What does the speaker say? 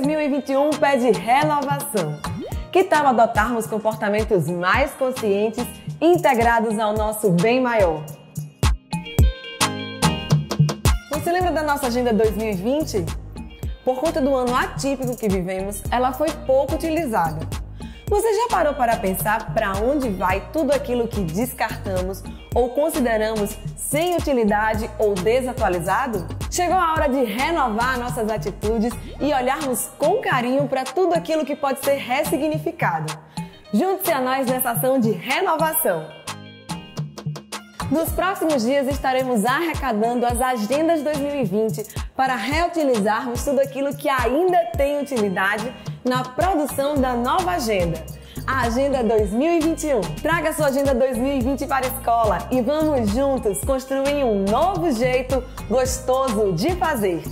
2021 pede renovação. Que tal adotarmos comportamentos mais conscientes integrados ao nosso bem maior? Você lembra da nossa Agenda 2020? Por conta do ano atípico que vivemos, ela foi pouco utilizada. Você já parou para pensar para onde vai tudo aquilo que descartamos ou consideramos sem utilidade ou desatualizado? Chegou a hora de renovar nossas atitudes e olharmos com carinho para tudo aquilo que pode ser ressignificado. Junte-se a nós nessa ação de renovação. Nos próximos dias estaremos arrecadando as agendas 2020 para reutilizarmos tudo aquilo que ainda tem utilidade na produção da nova agenda. A Agenda 2021. Traga sua Agenda 2020 para a escola e vamos juntos construir um novo jeito gostoso de fazer.